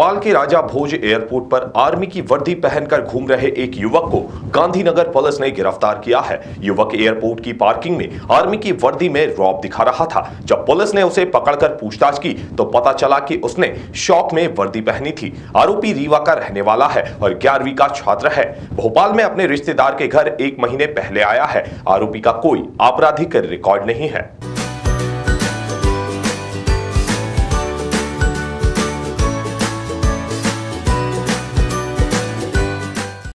भोपाल के राजा भोज एयरपोर्ट पर आर्मी की वर्दी पहनकर घूम रहे एक युवक को गांधीनगर पुलिस ने गिरफ़्तार किया है। युवक एयरपोर्ट की पार्किंग में आर्मी की वर्दी में रॉब दिखा रहा था। जब पुलिस ने उसे पकड़कर पूछताछ की तो पता चला कि उसने शौक में वर्दी पहनी थी। आरोपी रीवा का रहने वाला है और ग्यारहवीं का छात्र है। भोपाल में अपने रिश्तेदार के घर एक महीने पहले आया है। आरोपी का कोई आपराधिक रिकॉर्ड नहीं है।